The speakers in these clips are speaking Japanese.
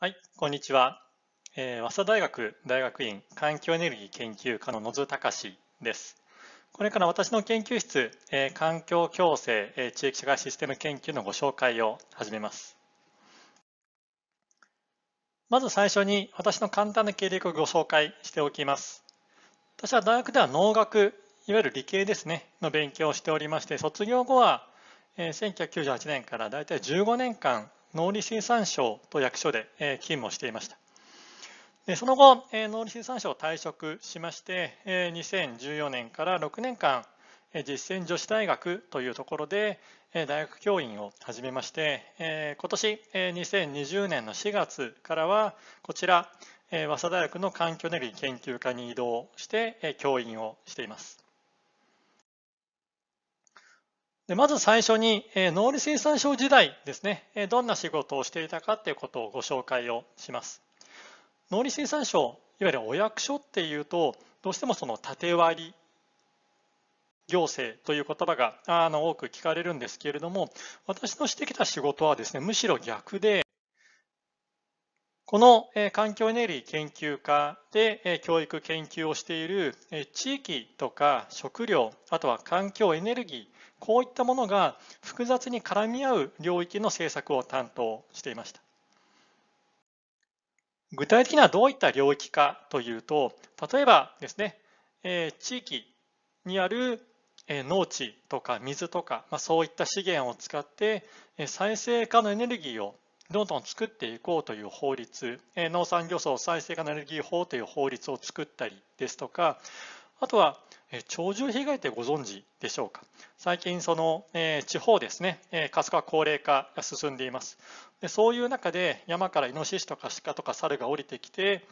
はい、こんにちは。えー、早稲田大学大学院環境エネルギー研究科の野津隆です。これから私の研究室、えー、環境共生、えー、地域社会システム研究のご紹介を始めます。まず最初に私の簡単な経歴をご紹介しておきます。私は大学では農学、いわゆる理系ですね、の勉強をしておりまして、卒業後は1998年から大体15年間農林水産省と役所で勤務をしていました。でその後、農林水産省を退職しまして、2014年から6年間、実践女子大学というところで大学教員を始めまして、今年2020年の4月からはこちら、早稲田大学の環境エネルギー研究科に移動して教員をしています。でまず最初に、え農林水産省時代ですね、えどんな仕事をしていたかということをご紹介をします。農林水産省、いわゆるお役所っていうと、どうしてもその縦割り行政という言葉があの多く聞かれるんですけれども、私のしてきた仕事はですね、むしろ逆で、この環境エネルギー研究科で教育研究をしている地域とか食料、あとは環境エネルギー、こういったものが複雑に絡み合う領域の政策を担当していました。具体的にはどういった領域かというと、例えばですね、地域にある農地とか水とか、まあ、そういった資源を使って再生可能エネルギーをどんどん作っていこうという法律、農産漁村再生可能エネルギー法という法律を作ったりですとか、あとは鳥獣被害ってご存知でしょうか？最近その、え地方ですね、え過疎化高齢化が進んでいます。でそういう中で山からイノシシとかシカとか猿が降りてきて、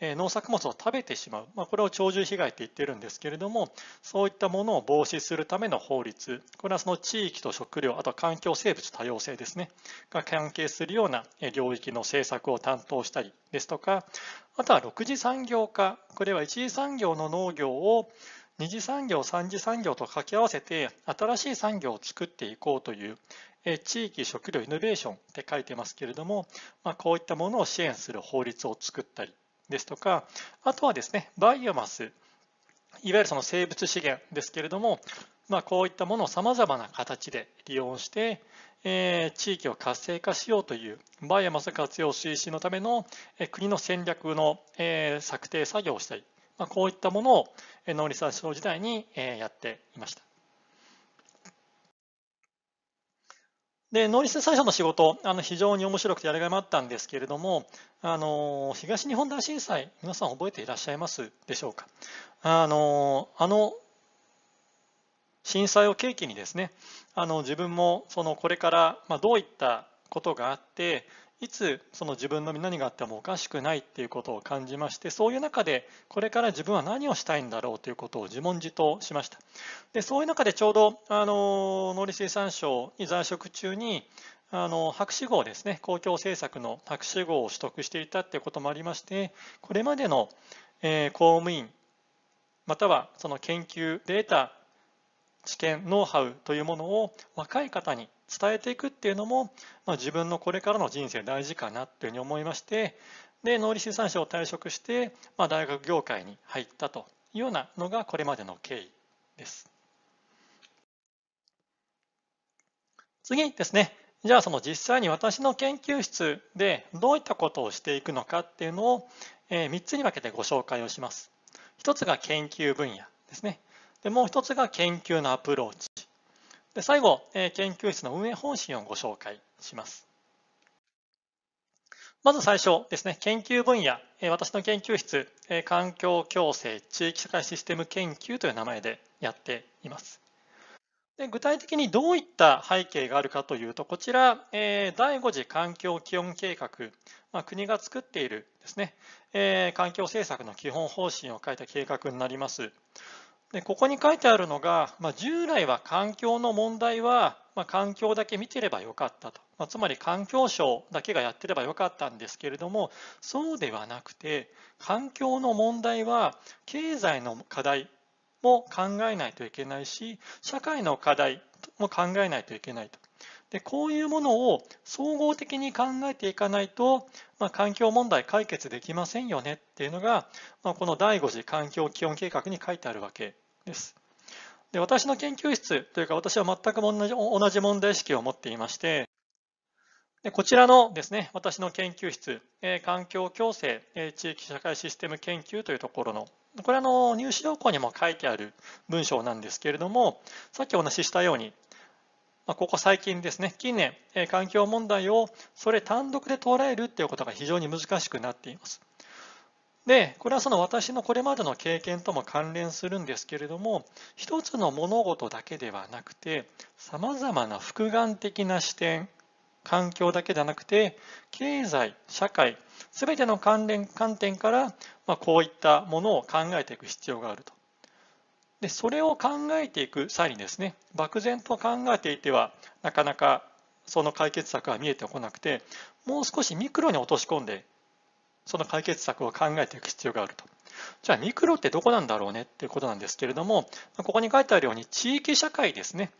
農作物を食べてしまう、まあ、これを鳥獣被害って言ってるんですけれどもそういったものを防止するための法律。これはその地域と食料あとは環境生物多様性ですね。が関係するような領域の政策を担当したりですとかあとは6次産業化。これは1次産業の農業を二次産業、三次産業と掛け合わせて新しい産業を作っていこうという地域食料イノベーションって書いてますけれども、まあ、こういったものを支援する法律を作ったりですとか、あとはですね、バイオマス、いわゆるその生物資源ですけれども、まあ、こういったものをさまざまな形で利用して、えー、地域を活性化しようというバイオマス活用推進のための、え国の戦略の、えー、策定作業をしたり、まあ、こういったものを農林産省時代にやっていました。で農林水産省の仕事、あの非常に面白くてやりがいもあったんですけれども、あの東日本大震災、皆さん覚えていらっしゃいますでしょうか？あのあの震災を契機にですね、あの自分もそのこれからまどういったことがあって、いつその自分の身何があってもおかしくないっていうことを感じましてそういう中でこれから自分は何をしたいんだろうということを自問自答しました。でそういう中でちょうどあの農林水産省に在職中にあの博士号ですね公共政策の博士号を取得していたっていうこともありましてこれまでの、えー、公務員またはその研究データ知見ノウハウというものを若い方に伝えていくっていうのも、まあ、自分のこれからの人生大事かなというふうに思いましてで農林水産省を退職して、まあ、大学業界に入ったというようなのがこれまでの経緯です。次ですねじゃあその実際に私の研究室でどういったことをしていくのかっていうのを3つに分けてご紹介をします。一つが研究分野ですね。でもう一つが研究のアプローチ。で最後え、研究室の運営方針をご紹介します。まず最初ですね、研究分野、私の研究室、環境共生地域社会システム研究という名前でやっています。で具体的にどういった背景があるかというと、こちら、第5次環境基本計画、まあ、国が作っているですね、環境政策の基本方針を書いた計画になります。でここに書いてあるのが、まあ、従来は環境の問題は、まあ、環境だけ見てればよかったと、まあ、つまり環境省だけがやってればよかったんですけれどもそうではなくて環境の問題は経済の課題も考えないといけないし社会の課題も考えないといけないと。でこういうものを総合的に考えていかないと、まあ、環境問題解決できませんよねっていうのが、まあ、この第5次環境基本計画に書いてあるわけです。で私の研究室というか私は全く同じ同じ問題意識を持っていましてでこちらのですね私の研究室、えー、環境共生、えー、地域社会システム研究というところのこれはの入試要項にも書いてある文章なんですけれどもさっきお話ししたようにまここ最近ですね、近年、環境問題をそれ単独で捉えるっていうことが非常に難しくなっています。で、これはその私のこれまでの経験とも関連するんですけれども、一つの物事だけではなくて、様々な複眼的な視点、環境だけではなくて、経済、社会、すべての関連観点から、まあこういったものを考えていく必要があると。でそれを考えていく際にですね漠然と考えていてはなかなかその解決策は見えてこなくてもう少しミクロに落とし込んでその解決策を考えていく必要があると。じゃあミクロってどこなんだろうね？っていうことなんですけれどもここに書いてあるように地域社会ですね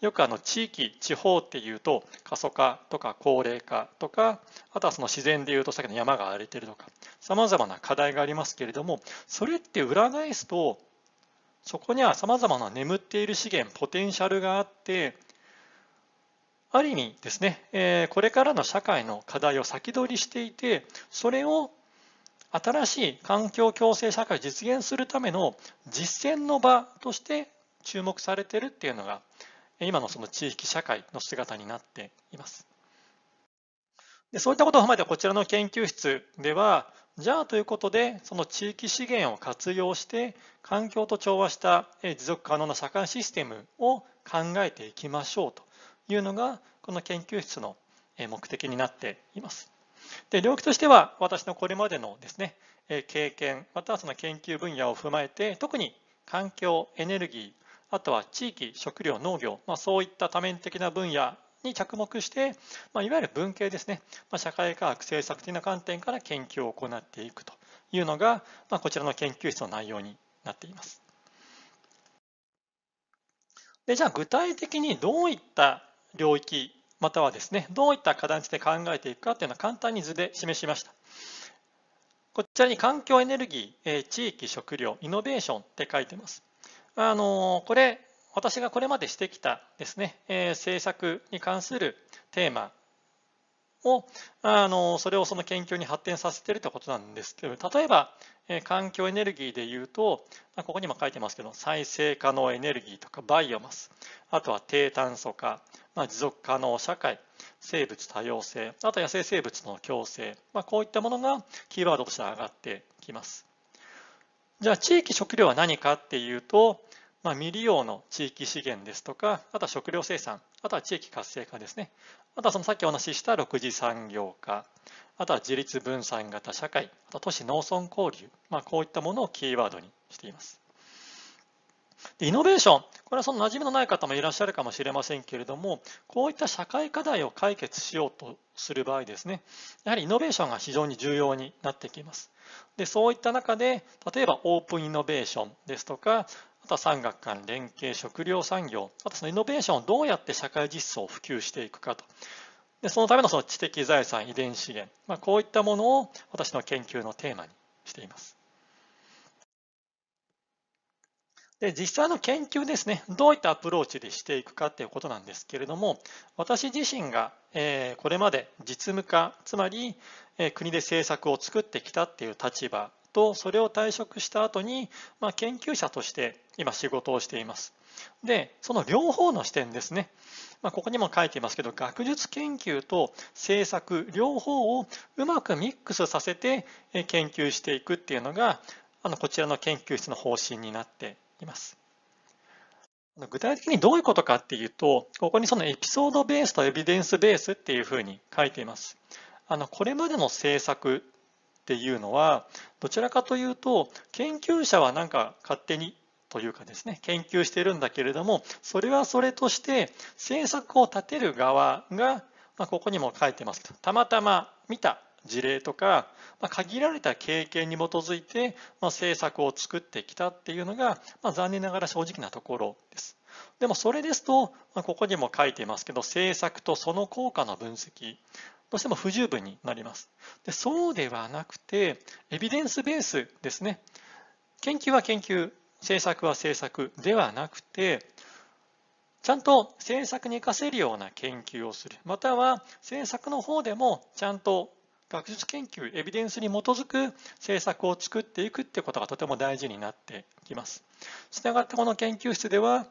よくあの地域地方っていうと過疎化とか高齢化とかあとはその自然でいうとさっきの山が荒れてるとかさまざまな課題がありますけれどもそれって裏返すとそこにはさまざまな眠っている資源、ポテンシャルがあって、ある意味ですね、これからの社会の課題を先取りしていて、それを新しい環境共生社会を実現するための実践の場として注目されているっていうのが、今のその地域社会の姿になっています。でそういったことを踏まえてこちらの研究室ではじゃあということで、その地域資源を活用して、環境と調和した持続可能な社会システムを考えていきましょうというのが、この研究室の目的になっています。で領域としては、私のこれまでのですね、経験、またはその研究分野を踏まえて、特に環境、エネルギー、あとは地域、食料、農業、まあ、そういった多面的な分野に着目して、まあ、いわゆる文系ですね、まあ、社会科学政策的な観点から研究を行っていくというのが、まあ、こちらの研究室の内容になっています。でじゃあ具体的にどういった領域またはですねどういった課題について考えていくかというのを簡単に図で示しました。こちらに環境エネルギー、地域食料、イノベーションって書いてます。あのこれ私がこれまでしてきたですね、えー、政策に関するテーマを、あのそれをその研究に発展させているということなんですけど、例えば、えー、環境エネルギーでいうと、ま、ここにも書いてますけど、再生可能エネルギーとかバイオマス、あとは低炭素化、まあ、持続可能社会、生物多様性、あと野生生物の共生、まあ、こういったものがキーワードとして上がってきます。じゃあ地域食料は何かっていうと、まあ、未利用の地域資源ですとか、あとは食料生産、あとは地域活性化ですね。あとはそのさっきお話しした6次産業化、あとは自立分散型社会、あと都市農村交流、まあ、こういったものをキーワードにしています。でイノベーション、これはその馴染みのない方もいらっしゃるかもしれませんけれども、こういった社会課題を解決しようとする場合ですね、やはりイノベーションが非常に重要になってきます。でそういった中で、例えばオープンイノベーションですとか、あとは産学官連携、食料産業、あとそのイノベーションをどうやって社会実装を普及していくかと。でそのためのその知的財産、遺伝資源、まあ、こういったものを私の研究のテーマにしています。で実際の研究ですね、どういったアプローチでしていくかということなんですけれども、私自身が、えこれまで実務家、つまり、え国で政策を作ってきたっていう立場と、それを退職した後に、まあ、研究者として今仕事をしています。で、その両方の視点ですね。まあ、ここにも書いていますけど、学術研究と政策両方をうまくミックスさせて研究していくっていうのが、あのこちらの研究室の方針になっています。具体的にどういうことかっていうと、ここにそのエピソードベースとエビデンスベースっていうふうに書いています。あのこれまでの政策っていうのは、どちらかというと、研究者はなんか勝手にというかですね、研究してるんだけれども、それはそれとして政策を立てる側が、まあ、ここにも書いてますけど、たまたま見た事例とか、まあ、限られた経験に基づいて、まあ、政策を作ってきたっていうのが、まあ、残念ながら正直なところです。でもそれですとま、ここにも書いていますけど、政策とその効果の分析、どうしても不十分になります。でそうではなくて、エビデンスベースですね。研究は研究、政策は政策ではなくて、ちゃんと政策に活かせるような研究をする。または政策の方でもちゃんと学術研究、エビデンスに基づく政策を作っていくってことがとても大事になってきます。したがってこの研究室では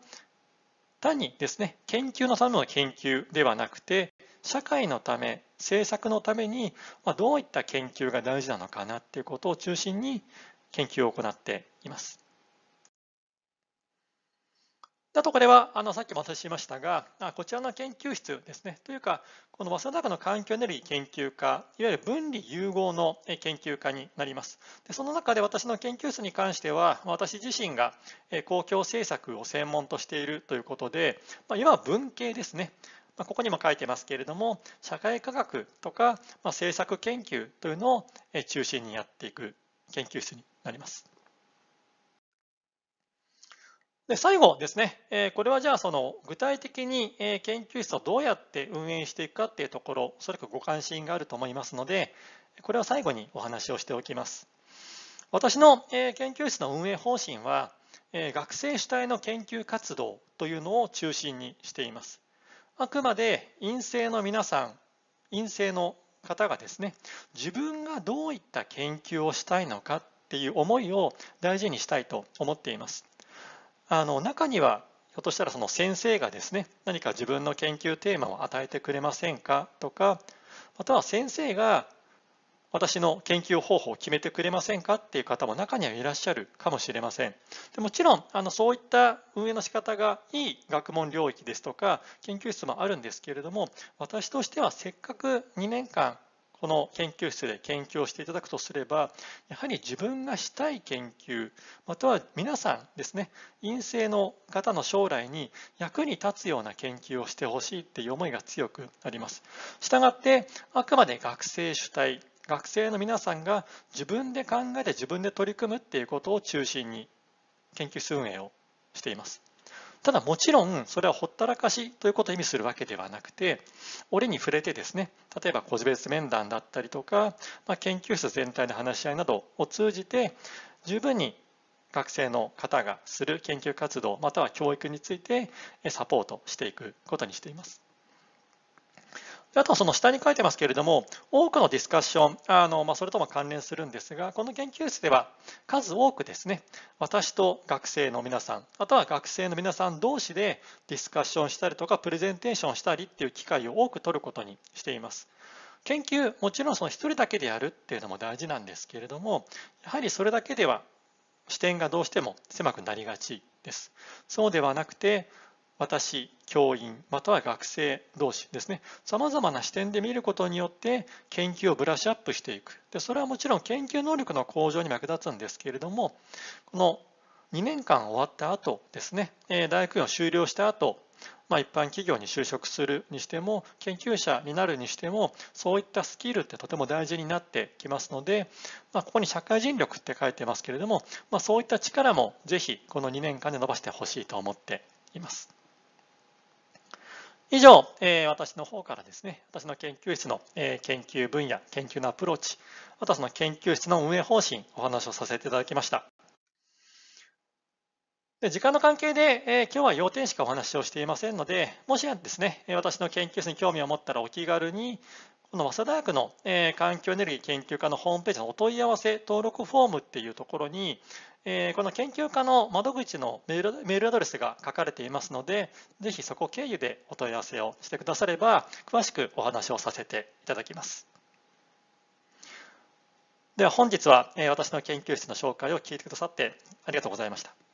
単にですね、研究のための研究ではなくて、社会のため、政策のためにどういった研究が大事なのかなっていうことを中心に研究を行っています。あとこれはあのさっきもお話ししましたが、こちらの研究室ですね、というか、この早稲田大学の環境エネルギー研究科、いわゆる分離融合の研究科になります。でその中で私の研究室に関しては、私自身が公共政策を専門としているということで、まあ、いわば文系ですね。まあここにも書いてますけれども、社会科学とかまあ政策研究というのを中心にやっていく研究室になります。で最後ですね、えこれはじゃあその具体的に研究室をどうやって運営していくかっていうところ、おそらくご関心があると思いますので、これは最後にお話をしておきます。私の研究室の運営方針は、学生主体の研究活動というのを中心にしています。あくまで陰性の皆さん、陰性の方がですね、自分がどういった研究をしたいのかっていう思いを大事にしたいと思っています。あの中にはひょっとしたらその先生がですね何か自分の研究テーマを与えてくれませんかとかまたは先生が私の研究方法を決めてくれませんかっていう方も中にはいらっしゃるかもしれません。でもちろんあのそういった運営の仕方がいい学問領域ですとか研究室もあるんですけれども私としてはせっかく2年間この研究室で研究をしていただくとすれば、やはり自分がしたい研究、または皆さんですね、陰性の方の将来に役に立つような研究をしてほしいっていう思いが強くあります。したがって、あくまで学生主体、学生の皆さんが自分で考えて自分で取り組むっていうことを中心に研究室運営をしています。ただもちろんそれはほったらかしということを意味するわけではなくて折に触れてですね例えば個別面談だったりとか、まあ、研究室全体の話し合いなどを通じて十分に学生の方がする研究活動または教育についてサポートしていくことにしています。あとはその下に書いてますけれども、多くのディスカッション、あのまあ、それとも関連するんですが、この研究室では数多くですね、私と学生の皆さん、あとは学生の皆さん同士でディスカッションしたりとか、プレゼンテーションしたりっていう機会を多く取ることにしています。研究、もちろんその一人だけでやるっていうのも大事なんですけれども、やはりそれだけでは視点がどうしても狭くなりがちです。そうではなくて、私、教員、または学生同士ですね、様々な視点で見ることによって研究をブラッシュアップしていく。でそれはもちろん研究能力の向上にも役立つんですけれども、この2年間終わった後ですね、大学院を修了した後、まあ、一般企業に就職するにしても、研究者になるにしても、そういったスキルってとても大事になってきますので、まあ、ここに社会人力って書いてますけれども、まあ、そういった力もぜひこの2年間で伸ばしてほしいと思っています。以上、えー、私の方からですね、私の研究室の、えー、研究分野、研究のアプローチ、あとはその研究室の運営方針、お話をさせていただきました。で時間の関係で、えー、今日は要点しかお話をしていませんので、もしですね、私の研究室に興味を持ったらお気軽に、この早稲田大学の、えー、環境エネルギー研究科のホームページのお問い合わせ登録フォームっていうところに、えこの研究家の窓口のメールメールアドレスが書かれていますので、ぜひそこ経由でお問い合わせをしてくだされば、詳しくお話をさせていただきます。では本日は私の研究室の紹介を聞いてくださってありがとうございました。